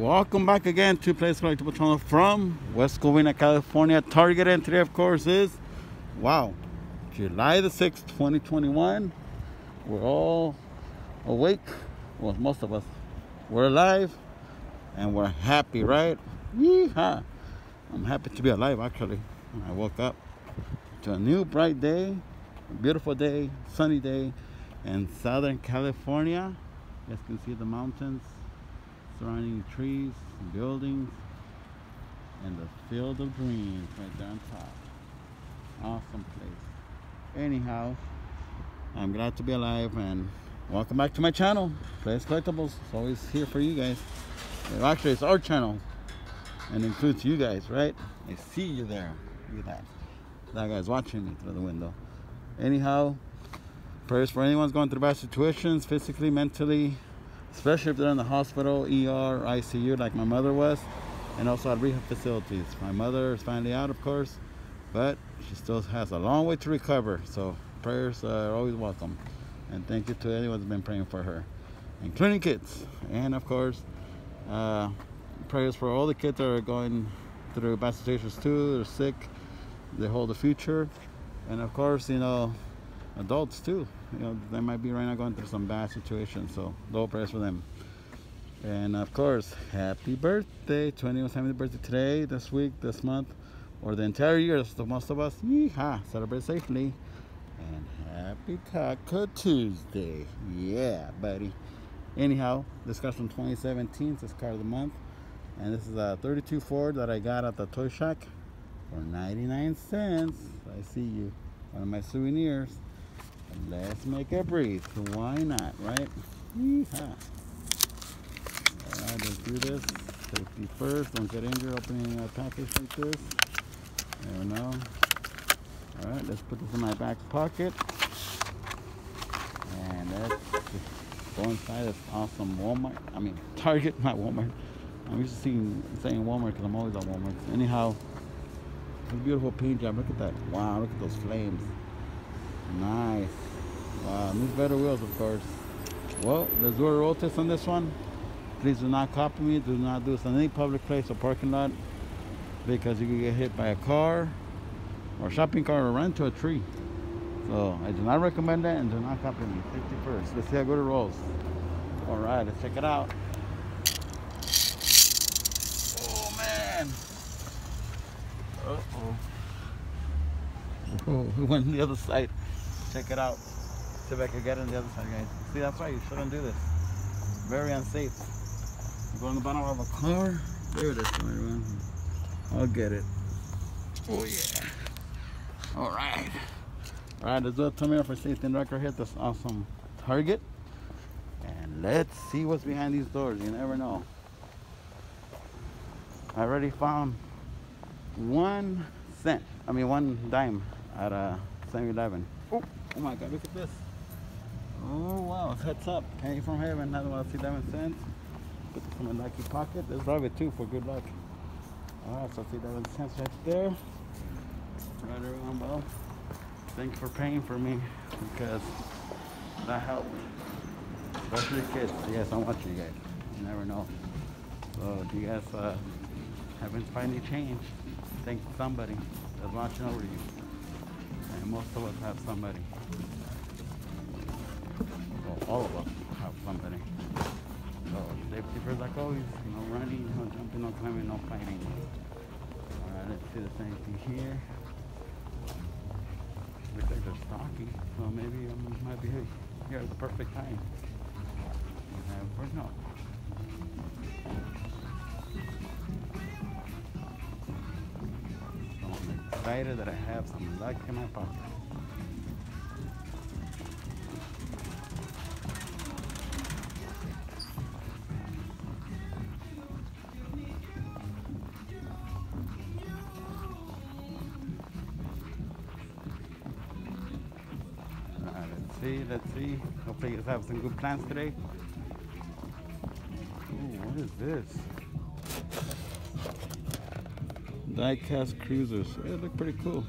Welcome back again to Playdays Collectible Channel from West Covina, California. Target entry, of course, is wow, July the 6th, 2021. We're all awake. Well, most of us. We're alive and we're happy, right? Yeehaw! I'm happy to be alive actually. I woke up to a new bright day, beautiful day, sunny day in Southern California. You guys can see the mountains surrounding trees, buildings, and the field of dreams right there on top. Awesome place. Anyhow, I'm glad to be alive and welcome back to my channel, Playdays Collectibles. It's always here for you guys. Well, actually, it's our channel and includes you guys, right? I see you there. Look at that. That guy's watching me through the window. Anyhow, prayers for anyone's going through bad situations, physically, mentally, especially if they're in the hospital, ER, ICU, like my mother was, and also at rehab facilities. My mother is finally out, of course, but she still has a long way to recover. So prayers are always welcome. And thank you to anyone who's been praying for her, including kids. And of course, uh, prayers for all the kids that are going through bad situations too. They're sick. They hold the future. And of course, you know, adults too. You know, they might be right now going through some bad situations. So low prayers for them. And of course, happy birthday to anyone having birthday today, this week, this month, or the entire year. So most of us, yeehaw, celebrate safely. And happy Taco Tuesday. Yeah, buddy. Anyhow, this car's from 2017. This car of the month. And this is a 32 Ford that I got at the Toy Shack for 99 cents. I see you. One of my souvenirs. Let's make it breathe. Why not, right? Yeehaw. Alright, let's do this. Safety first. Don't get injured opening a package like this. There we go. Alright, let's put this in my back pocket. And let's go inside this awesome Walmart. I mean, Target, not Walmart. I'm used to seeing, saying Walmart because I'm always at Walmart. Anyhow, a beautiful paint job. Look at that. Wow, look at those flames. Nice. Wow, these better wheels, of course. Well, let's do a roll test on this one. Please do not copy me. Do not do this in any public place or parking lot because you can get hit by a car or a shopping cart or run into a tree. So I do not recommend that and do not copy me. First. Let's see how good it rolls. All right, let's check it out. Oh man. Uh-oh. Oh, we went on the other side. Check it out. See if I can get on the other side, guys. See, that's why you shouldn't do this. Very unsafe. You go on the bottom of a car. There it is, everyone. I'll get it. Oh yeah. All right. All right, let's do a thumbnail for safety and record hit this awesome target. And let's see what's behind these doors. You never know. I already found one cent. I mean one dime at uh, a 7-Eleven. Oh, oh my God! Look at this. Oh wow! Heads up, penny from heaven. Another see seven cents. Put this in my lucky pocket. Let's drive it too for good luck. All right, so see seven cents right there. Right everyone, well, thank you for paying for me because that helped. Especially kids. Yes, I'm watching you guys. You never know. So, you guys uh, haven't found any change? Thank somebody that's watching over you. And most of us have somebody. All of us have somebody. So safety first like always, no running, no jumping, no climbing, no fighting. Alright, let's do the same thing here. Looks like they're stocking, so maybe I um, might be here at the perfect time. Never know. excited that I have some luck in my pocket. See, let's see. Hopefully you have some good plans today. Ooh, what is this? diecast cruisers. They look pretty cool.